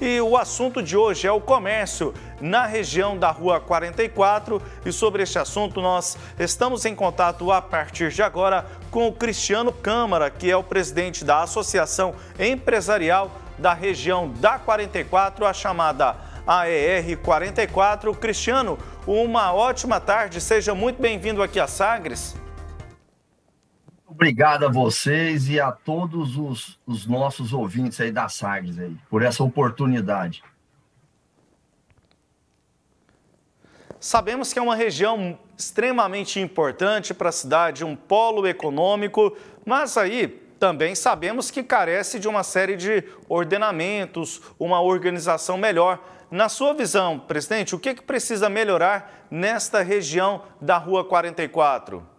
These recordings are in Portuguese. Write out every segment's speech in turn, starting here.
E o assunto de hoje é o comércio na região da Rua 44. E sobre este assunto, nós estamos em contato a partir de agora com o Cristiano Câmara, que é o presidente da Associação Empresarial da região da 44, a chamada AER 44. Cristiano, uma ótima tarde, seja muito bem-vindo aqui a Sagres. Obrigado a vocês e a todos os, os nossos ouvintes aí da Sagres aí, por essa oportunidade. Sabemos que é uma região extremamente importante para a cidade, um polo econômico, mas aí também sabemos que carece de uma série de ordenamentos, uma organização melhor. Na sua visão, presidente, o que, que precisa melhorar nesta região da Rua 44?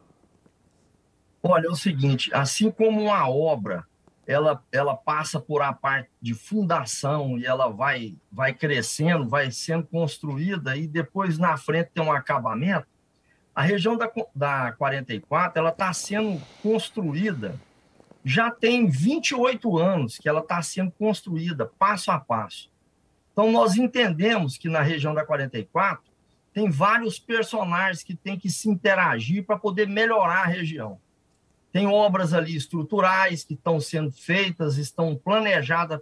Olha, é o seguinte, assim como uma obra, ela, ela passa por a parte de fundação e ela vai, vai crescendo, vai sendo construída e depois na frente tem um acabamento, a região da, da 44 ela está sendo construída já tem 28 anos que ela está sendo construída passo a passo. Então, nós entendemos que na região da 44 tem vários personagens que têm que se interagir para poder melhorar a região. Tem obras ali estruturais que estão sendo feitas, estão planejadas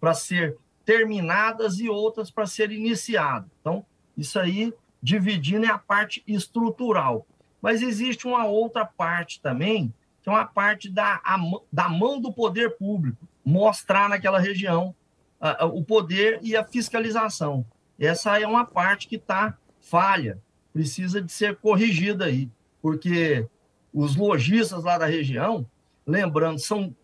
para ser terminadas e outras para ser iniciadas. Então, isso aí, dividindo, é a parte estrutural. Mas existe uma outra parte também, que é uma parte da, a, da mão do poder público, mostrar naquela região uh, o poder e a fiscalização. Essa é uma parte que está falha, precisa de ser corrigida aí, porque os lojistas lá da região, lembrando, são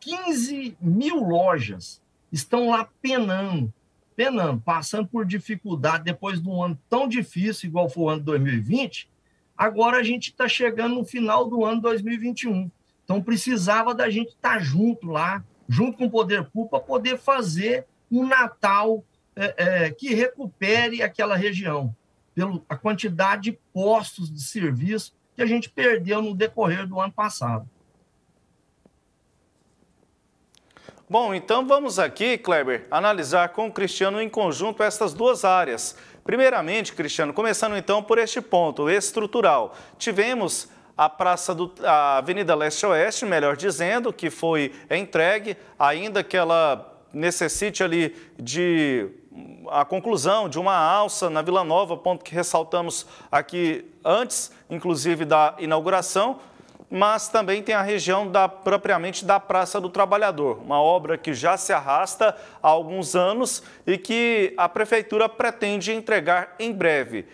15 mil lojas, estão lá penando, penando, passando por dificuldade depois de um ano tão difícil, igual foi o ano 2020, Agora a gente está chegando no final do ano 2021. Então precisava da gente estar tá junto lá, junto com o poder público, para poder fazer um Natal é, é, que recupere aquela região, pela quantidade de postos de serviço que a gente perdeu no decorrer do ano passado. Bom, então vamos aqui, Kleber, analisar com o Cristiano em conjunto essas duas áreas. Primeiramente, Cristiano, começando então por este ponto estrutural. Tivemos a Praça do a Avenida Leste-Oeste, melhor dizendo, que foi entregue, ainda que ela necessite ali de a conclusão de uma alça na Vila Nova, ponto que ressaltamos aqui antes, inclusive da inauguração, mas também tem a região da, propriamente da Praça do Trabalhador, uma obra que já se arrasta há alguns anos e que a Prefeitura pretende entregar em breve.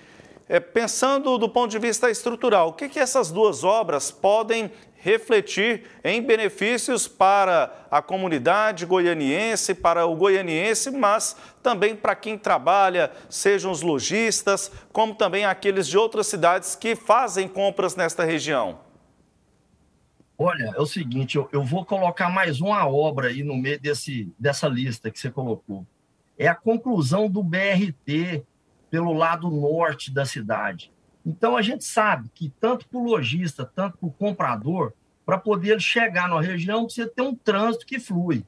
É, pensando do ponto de vista estrutural, o que, que essas duas obras podem refletir em benefícios para a comunidade goianiense, para o goianiense, mas também para quem trabalha, sejam os lojistas, como também aqueles de outras cidades que fazem compras nesta região? Olha, é o seguinte, eu, eu vou colocar mais uma obra aí no meio desse, dessa lista que você colocou. É a conclusão do BRT pelo lado norte da cidade. Então, a gente sabe que tanto para o lojista, tanto para o comprador, para poder chegar na região, precisa ter um trânsito que flui.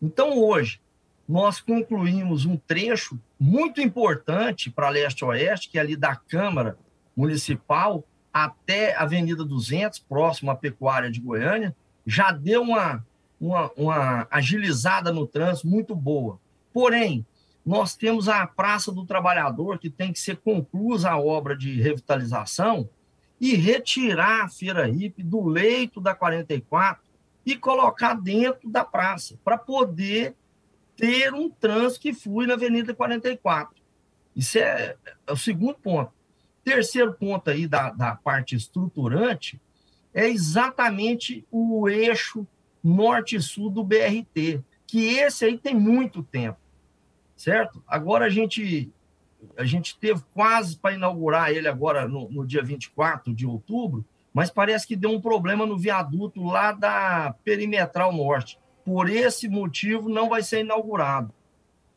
Então, hoje, nós concluímos um trecho muito importante para leste-oeste, que é ali da Câmara Municipal, até a Avenida 200, próximo à Pecuária de Goiânia, já deu uma, uma, uma agilizada no trânsito muito boa. Porém, nós temos a Praça do Trabalhador, que tem que ser conclusa a obra de revitalização e retirar a Feira Hip do leito da 44 e colocar dentro da praça, para poder ter um trânsito que flui na Avenida 44. Isso é, é o segundo ponto. Terceiro ponto aí da, da parte estruturante é exatamente o eixo norte-sul do BRT, que esse aí tem muito tempo, certo? Agora a gente a gente teve quase para inaugurar ele agora no, no, dia 24 de outubro, mas parece que deu um problema no viaduto lá da Perimetral Norte. Por esse motivo não vai ser inaugurado.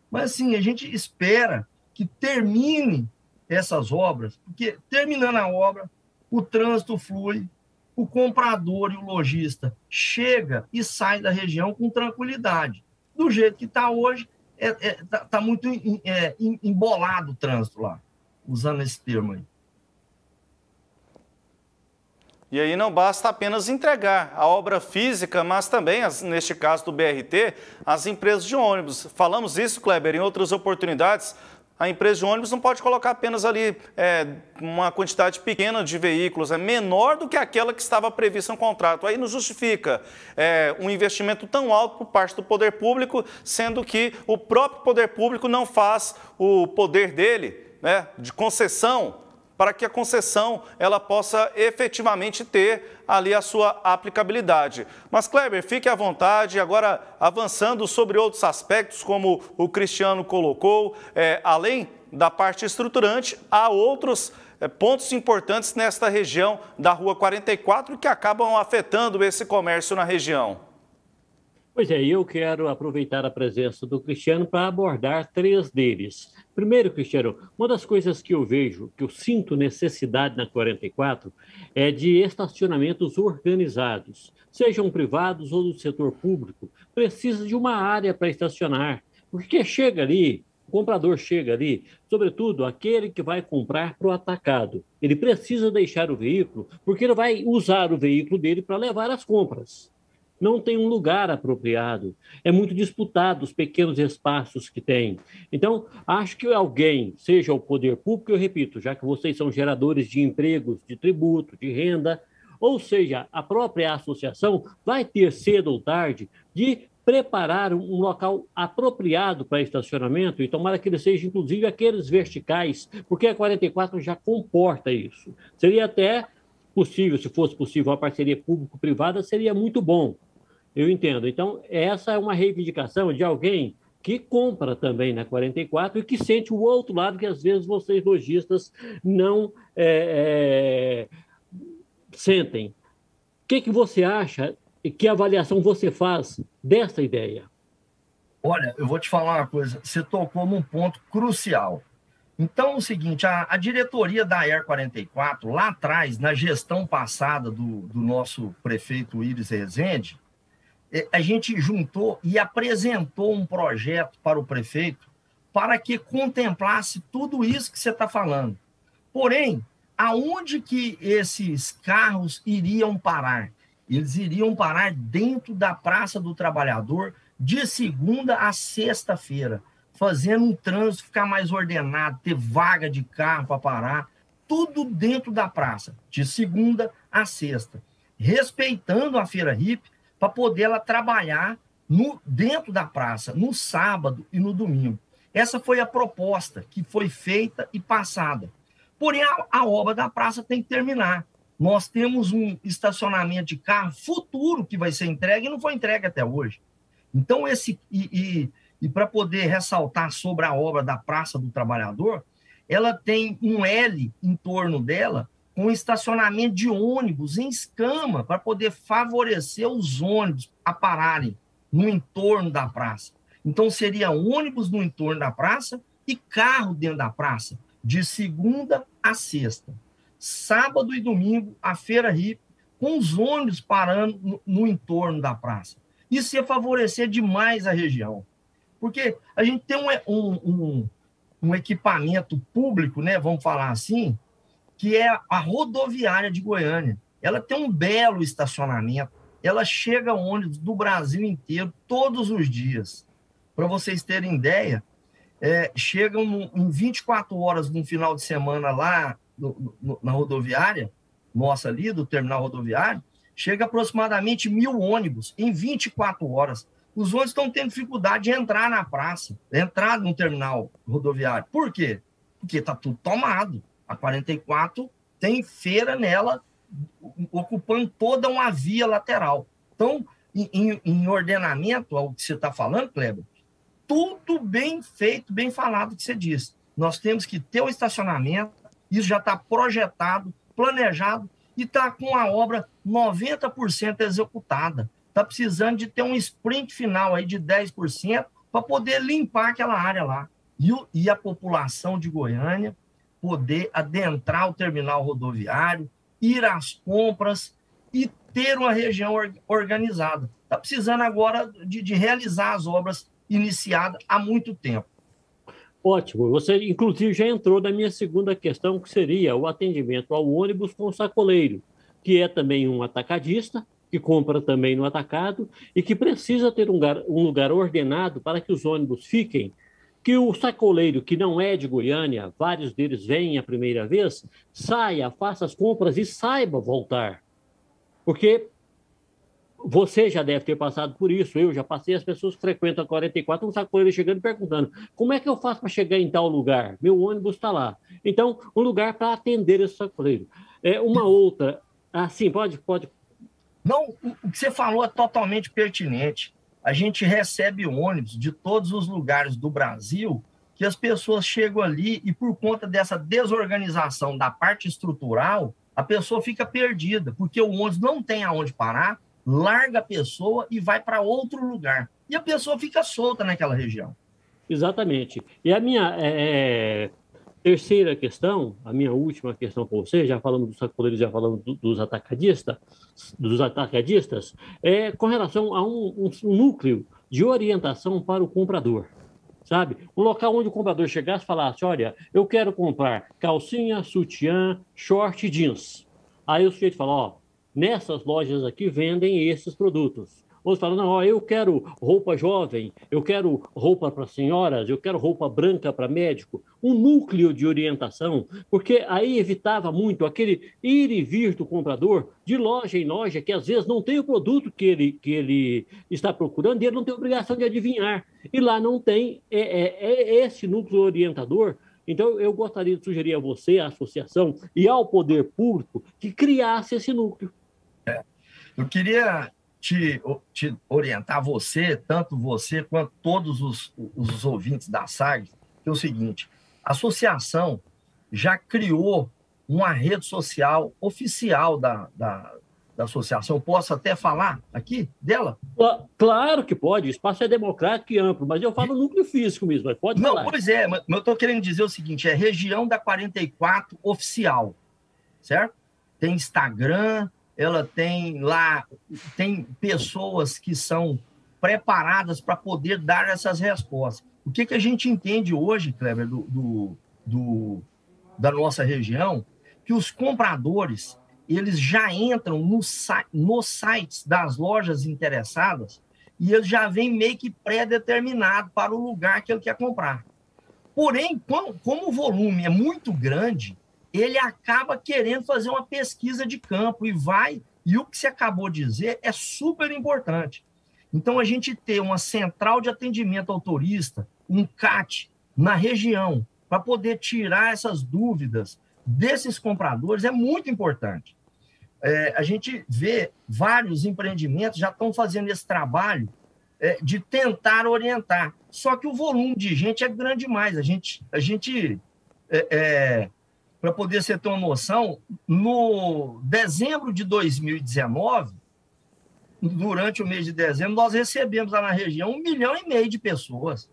Mas assim, a gente espera que termine essas obras, porque terminando a obra, o trânsito flui, o comprador e o lojista chega e sai da região com tranquilidade. Do jeito que está hoje, está é, tá, tá muito é, embolado o trânsito lá, usando esse termo aí. E aí não basta apenas entregar a obra física, mas também, neste caso do BRT, as empresas de ônibus. Falamos isso, Kleber, em outras oportunidades. A empresa de ônibus não pode colocar apenas ali é, uma quantidade pequena de veículos, é menor do que aquela que estava prevista no contrato. Aí não justifica é, um investimento tão alto por parte do poder público, sendo que o próprio poder público não faz o poder dele né, de concessão para que a concessão ela possa efetivamente ter ali a sua aplicabilidade. Mas Kleber, fique à vontade. Agora avançando sobre outros aspectos, como o Cristiano colocou, é, além da parte estruturante, há outros é, pontos importantes nesta região da Rua 44 que acabam afetando esse comércio na região. Pois é, eu quero aproveitar a presença do Cristiano para abordar três deles. Primeiro, Cristiano, uma das coisas que eu vejo, que eu sinto necessidade na 44, é de estacionamentos organizados, sejam privados ou do setor público, precisa de uma área para estacionar, porque chega ali, o comprador chega ali, sobretudo aquele que vai comprar para o atacado. Ele precisa deixar o veículo, porque ele vai usar o veículo dele para levar as compras não tem um lugar apropriado. É muito disputado os pequenos espaços que tem. Então, acho que alguém, seja o poder público, eu repito, já que vocês são geradores de empregos, de tributo, de renda, ou seja, a própria associação vai ter cedo ou tarde de preparar um local apropriado para estacionamento e tomara que ele seja, inclusive, aqueles verticais, porque a 44 já comporta isso. Seria até possível, se fosse possível, uma parceria público-privada, seria muito bom. Eu entendo. Então, essa é uma reivindicação de alguém que compra também na 44 e que sente o outro lado que às vezes vocês lojistas não é, é, sentem. O que, que você acha e que avaliação você faz dessa ideia? Olha, eu vou te falar uma coisa. Você tocou num ponto crucial. Então, é o seguinte, a, a diretoria da Air 44, lá atrás, na gestão passada do, do nosso prefeito Iris Rezende, é, a gente juntou e apresentou um projeto para o prefeito para que contemplasse tudo isso que você está falando. Porém, aonde que esses carros iriam parar? Eles iriam parar dentro da Praça do Trabalhador de segunda a sexta-feira, fazendo um trânsito ficar mais ordenado, ter vaga de carro para parar, tudo dentro da praça, de segunda a sexta, respeitando a feira hippie para poder ela trabalhar no, dentro da praça, no sábado e no domingo. Essa foi a proposta que foi feita e passada. Porém, a, a obra da praça tem que terminar. Nós temos um estacionamento de carro futuro que vai ser entregue e não foi entregue até hoje. Então, esse. E, e, e para poder ressaltar sobre a obra da Praça do Trabalhador, ela tem um L em torno dela com estacionamento de ônibus em escama para poder favorecer os ônibus a pararem no entorno da praça. Então, seria ônibus no entorno da praça e carro dentro da praça, de segunda a sexta. Sábado e domingo, a feira hippie, com os ônibus parando no, no entorno da praça. Isso ia favorecer demais a região. Porque a gente tem um, um, um, um equipamento público, né, vamos falar assim, que é a rodoviária de Goiânia. Ela tem um belo estacionamento, ela chega ônibus do Brasil inteiro todos os dias. Para vocês terem ideia, é, chegam em 24 horas no final de semana lá no, no, na rodoviária, nossa ali, do terminal rodoviário, chega aproximadamente mil ônibus em 24 horas. Os ônibus estão tendo dificuldade de entrar na praça, entrar no terminal rodoviário. Por quê? Porque está tudo tomado. A 44 tem feira nela, ocupando toda uma via lateral. Então, em, em ordenamento, ao que você está falando, Kleber, tudo bem feito, bem falado que você disse. Nós temos que ter o estacionamento, isso já está projetado, planejado e está com a obra 90% executada. Está precisando de ter um sprint final aí de 10% para poder limpar aquela área lá. E, e a população de Goiânia poder adentrar o terminal rodoviário, ir às compras e ter uma região organizada. Está precisando agora de, de, realizar as obras iniciada há muito tempo. Ótimo. Você, inclusive, já entrou na minha segunda questão, que seria o atendimento ao ônibus com o sacoleiro, que é também um atacadista, que compra também no atacado e que precisa ter um lugar, um lugar ordenado para que os ônibus fiquem que o sacoleiro que não é de Goiânia, vários deles vêm a primeira vez, saia, faça as compras e saiba voltar. Porque você já deve ter passado por isso, eu já passei, as pessoas que frequentam a 44, um sacoleiro chegando e perguntando: como é que eu faço para chegar em tal lugar? Meu ônibus está lá. Então, um lugar para atender esse sacoleiro. É uma outra. Ah, sim, pode, pode. Não, o que você falou é totalmente pertinente a gente recebe ônibus de todos os lugares do Brasil que as pessoas chegam ali e por conta dessa desorganização da parte estrutural, a pessoa fica perdida, porque o ônibus não tem aonde parar, larga a pessoa e vai para outro lugar. E a pessoa fica solta naquela região. Exatamente. E a minha é, é terceira questão, a minha última questão com você, já falamos dos sacoleiros, já falamos do, dos atacadistas, dos atacadistas, é com relação a um, um, núcleo de orientação para o comprador, sabe? Um local onde o comprador chegasse e falasse, olha, eu quero comprar calcinha, sutiã, short jeans. Aí o sujeito fala, ó, nessas lojas aqui vendem esses produtos. Outros falam, não, ó, eu quero roupa jovem, eu quero roupa para senhoras, eu quero roupa branca para médico. Um núcleo de orientação, porque aí evitava muito aquele ir e vir do comprador de loja em loja, que às vezes não tem o produto que ele, que ele está procurando e ele não tem obrigação de adivinhar. E lá não tem é, é, é esse núcleo orientador então, eu gostaria de sugerir a você, à associação e ao poder público que criasse esse núcleo. É. Eu queria te, te orientar você, tanto você quanto todos os, os ouvintes da SAG, que é o seguinte: a associação já criou uma rede social oficial da, da, da associação. Posso até falar aqui dela? Claro que pode, o espaço é democrático e amplo, mas eu falo núcleo físico mesmo, mas pode Não, falar. pois é, mas eu estou querendo dizer o seguinte: é região da 44 oficial, certo? Tem Instagram, ela tem lá, tem pessoas que são preparadas para poder dar essas respostas. O que, que a gente entende hoje, Kleber, do, do, do, da nossa região, que os compradores eles já entram no, nos sites das lojas interessadas e eles já vêm meio que pré-determinado para o lugar que ele quer comprar. Porém, como, como o volume é muito grande, ele acaba querendo fazer uma pesquisa de campo e vai. E o que você acabou de dizer é super importante. Então, a gente ter uma central de atendimento ao turista, um CAT, na região, para poder tirar essas dúvidas desses compradores é muito importante. É, a gente vê vários empreendimentos já estão fazendo esse trabalho é, de tentar orientar. Só que o volume de gente é grande demais. A gente, a gente é, é para poder você ter uma noção, no dezembro de 2019, durante o mês de dezembro, nós recebemos lá na região um milhão e meio de pessoas.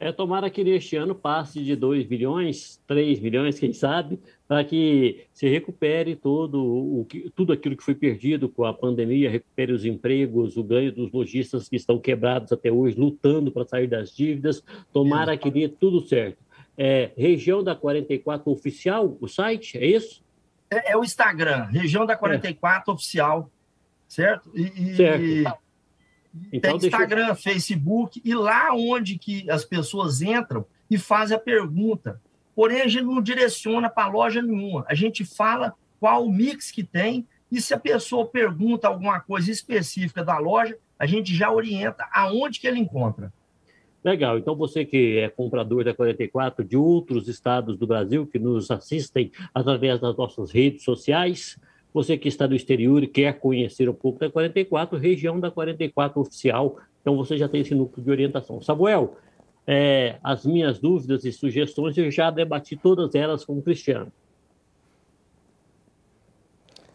É, tomara que neste ano passe de 2 bilhões, 3 bilhões, quem sabe, para que se recupere todo o que, tudo aquilo que foi perdido com a pandemia, recupere os empregos, o ganho dos lojistas que estão quebrados até hoje, lutando para sair das dívidas. Tomara que dê tudo certo é, Região da 44 Oficial, o site, é isso? É, é o Instagram, Região da 44 é. Oficial, certo? E, certo. E, então, tem Instagram, eu... Facebook, e lá onde que as pessoas entram e fazem a pergunta. Porém, a gente não direciona para loja nenhuma. A gente fala qual o mix que tem, e se a pessoa pergunta alguma coisa específica da loja, a gente já orienta aonde que ele encontra. Legal. Então, você que é comprador da 44 de outros estados do Brasil, que nos assistem através das nossas redes sociais, você que está no exterior e quer conhecer um pouco da 44, região da 44 oficial, então você já tem esse núcleo de orientação. Samuel, é, as minhas dúvidas e sugestões eu já debati todas elas com o Cristiano.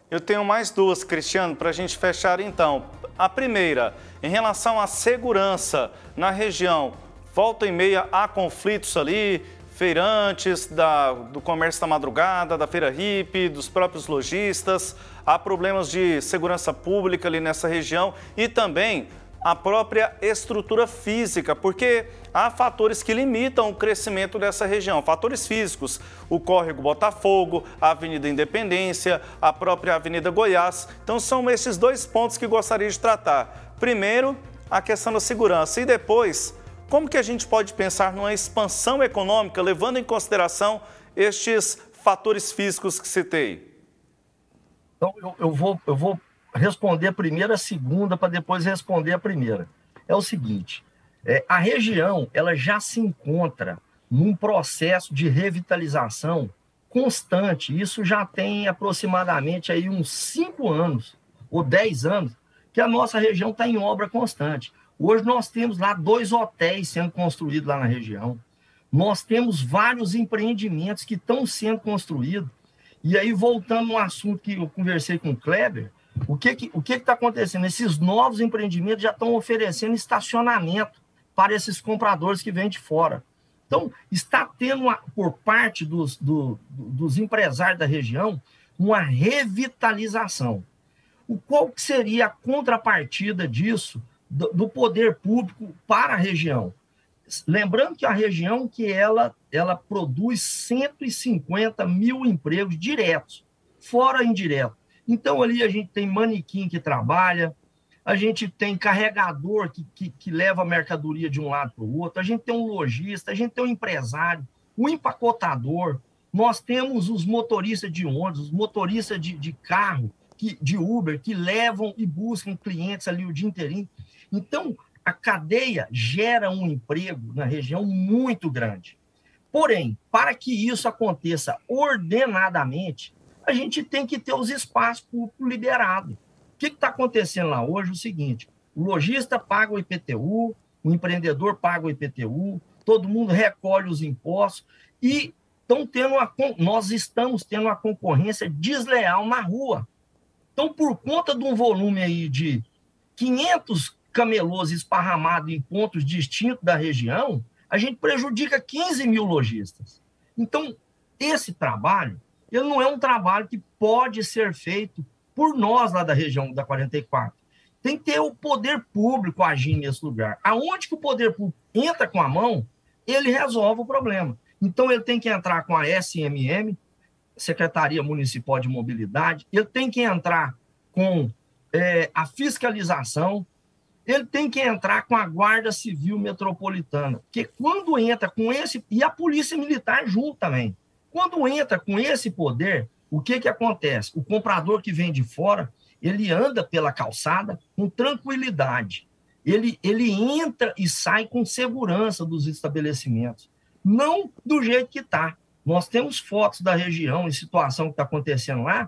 Eu tenho mais duas, Cristiano, para a gente fechar então. A primeira, em relação à segurança na região, volta e meia há conflitos ali, feirantes, da, do comércio da madrugada, da feira hippie, dos próprios lojistas, há problemas de segurança pública ali nessa região e também a própria estrutura física, porque há fatores que limitam o crescimento dessa região, fatores físicos, o córrego Botafogo, a Avenida Independência, a própria Avenida Goiás. Então são esses dois pontos que gostaria de tratar. Primeiro, a questão da segurança e depois, como que a gente pode pensar numa expansão econômica levando em consideração estes fatores físicos que citei? Então, eu, eu, vou, eu vou responder primeiro a segunda para depois responder a primeira. É o seguinte, é, a região ela já se encontra num processo de revitalização constante. Isso já tem aproximadamente aí uns cinco anos ou dez anos que a nossa região está em obra constante. Hoje nós temos lá dois hotéis sendo construídos lá na região. Nós temos vários empreendimentos que estão sendo construídos. E aí, voltando no assunto que eu conversei com o Kleber, o que que o que está acontecendo? Esses novos empreendimentos já estão oferecendo estacionamento para esses compradores que vêm de fora. Então, está tendo, uma, por parte dos, do, dos empresários da região, uma revitalização. O qual seria a contrapartida disso, do, do poder público para a região? Lembrando que a região que ela, ela produz 150 mil empregos diretos, fora indireto. Então, ali a gente tem manequim que trabalha, a gente tem carregador que, que, que leva a mercadoria de um lado para o outro, a gente tem um lojista, a gente tem um empresário, um empacotador, nós temos os motoristas de ônibus, os motoristas de, de carro, que, de Uber, que levam e buscam clientes ali o dia inteirinho. Então, a cadeia gera um emprego na região muito grande. Porém, para que isso aconteça ordenadamente, a gente tem que ter os espaços públicos liberados. O que está acontecendo lá hoje? É o seguinte: o lojista paga o IPTU, o empreendedor paga o IPTU, todo mundo recolhe os impostos e estão tendo uma, nós estamos tendo uma concorrência desleal na rua. Então, por conta de um volume aí de 500 camelôs esparramados em pontos distintos da região, a gente prejudica 15 mil lojistas. Então, esse trabalho ele não é um trabalho que pode ser feito por nós lá da região da 44. Tem que ter o poder público agindo nesse lugar. Aonde que o poder público entra com a mão, ele resolve o problema. Então, ele tem que entrar com a SMM, Secretaria Municipal de Mobilidade, ele tem que entrar com é, a fiscalização, ele tem que entrar com a Guarda Civil Metropolitana, porque quando entra com esse, e a Polícia Militar junto também, quando entra com esse poder, o que, que acontece? O comprador que vem de fora, ele anda pela calçada com tranquilidade. Ele, ele entra e sai com segurança dos estabelecimentos. Não do jeito que está. Nós temos fotos da região e situação que está acontecendo lá,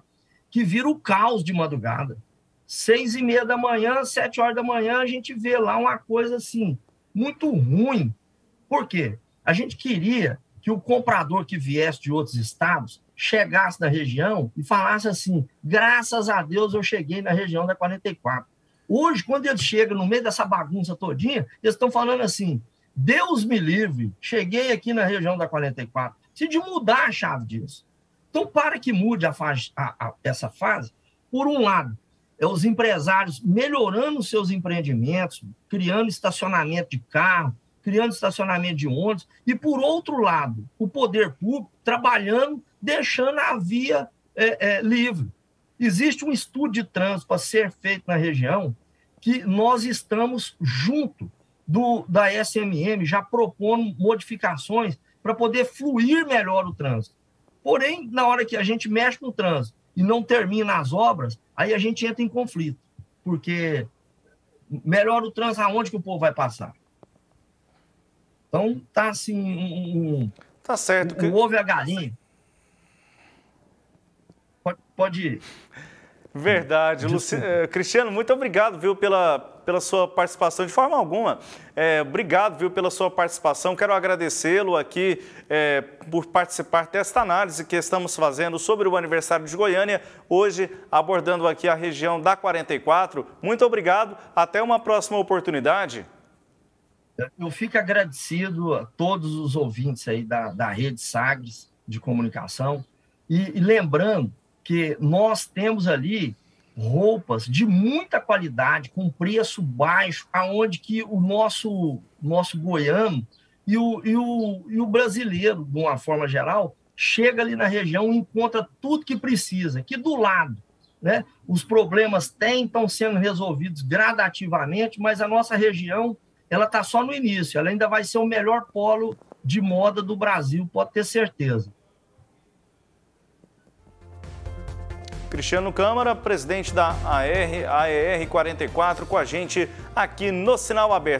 que vira o caos de madrugada. Seis e meia da manhã, sete horas da manhã, a gente vê lá uma coisa assim, muito ruim. Por quê? A gente queria que o comprador que viesse de outros estados chegasse na região e falasse assim: graças a Deus eu cheguei na região da 44. Hoje, quando ele chega no meio dessa bagunça todinha, eles estão falando assim: Deus me livre, cheguei aqui na região da 44. Se de mudar a chave disso. Então, para que mude a fase, a, a, essa fase, por um lado, é os empresários melhorando seus empreendimentos, criando estacionamento de carro, criando estacionamento de ônibus, e, por outro lado, o poder público trabalhando, deixando a via é, é, livre. Existe um estudo de trânsito para ser feito na região que nós estamos junto do, da SMM, já propondo modificações para poder fluir melhor o trânsito. Porém, na hora que a gente mexe no trânsito e não termina as obras, aí a gente entra em conflito, porque melhora o trânsito aonde que o povo vai passar? Então, tá assim, um, tá certo. Um, um ovo e a galinha. Pode, pode ir. Verdade. Luci... Eh, Cristiano, muito obrigado, viu, pela, pela sua participação. De forma alguma, é, obrigado, viu, pela sua participação. Quero agradecê-lo aqui é, por participar desta análise que estamos fazendo sobre o aniversário de Goiânia, hoje abordando aqui a região da 44. Muito obrigado. Até uma próxima oportunidade. Eu fico agradecido a todos os ouvintes aí da, da rede Sagres de comunicação e, e lembrando que nós temos ali roupas de muita qualidade, com preço baixo, aonde que o nosso, nosso goiano e o, e, o, e o brasileiro, de uma forma geral, chega ali na região e encontra tudo que precisa, aqui do lado. Né? Os problemas têm, estão sendo resolvidos gradativamente, mas a nossa região ela está só no início, ela ainda vai ser o melhor polo de moda do Brasil, pode ter certeza. Cristiano Câmara, presidente da AR, AER 44, com a gente aqui no Sinal Aberto.